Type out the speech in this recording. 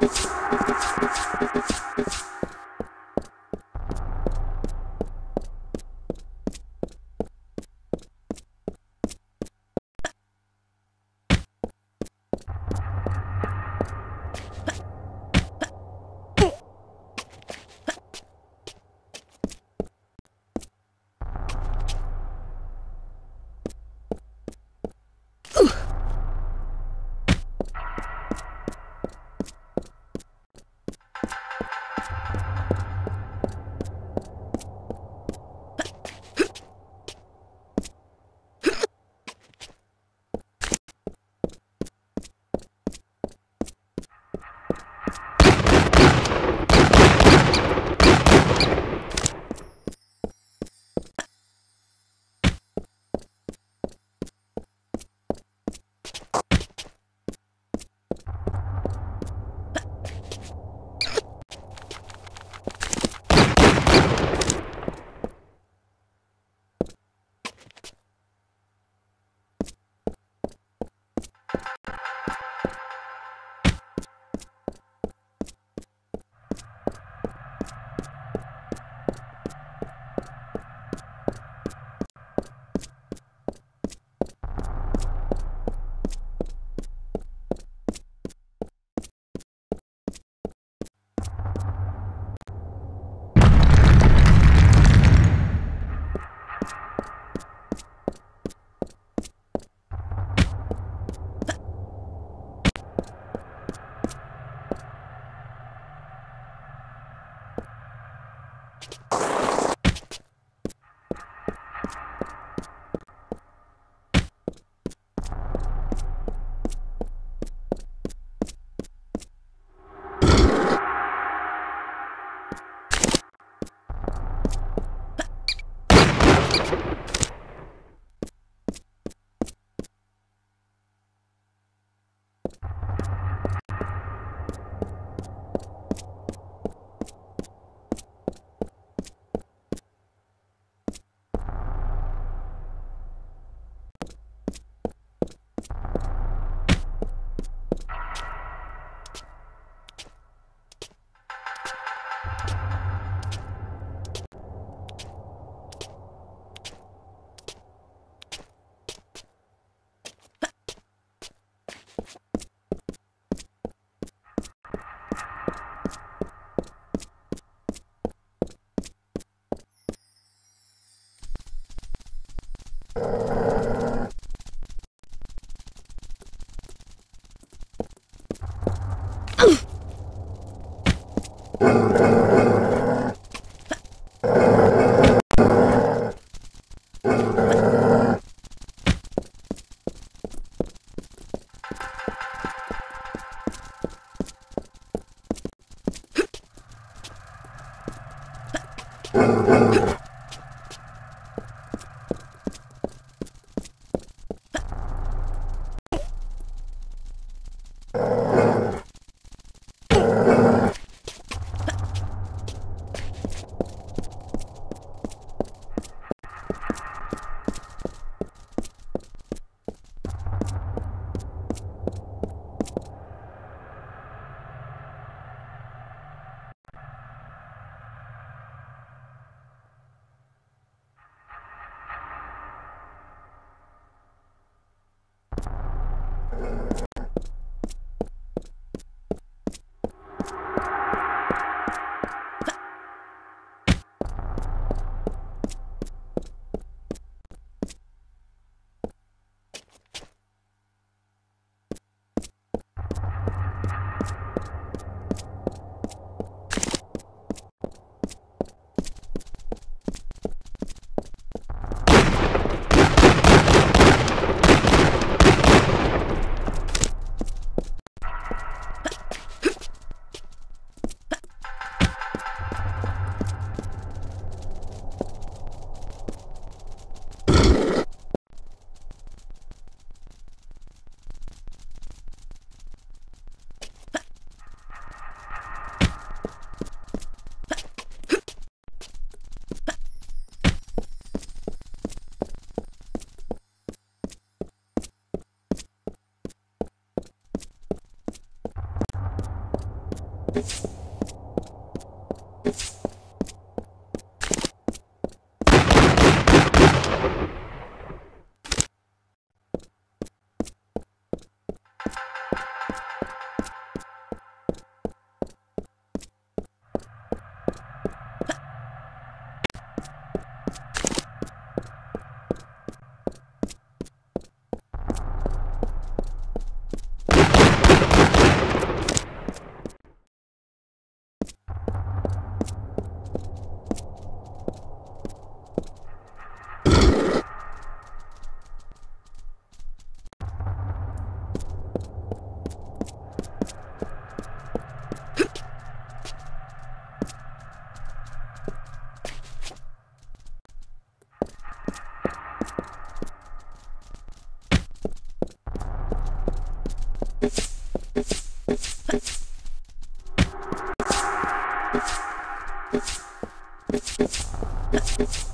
It's, it's, it's, it's, it's, it's, it's. Oh, you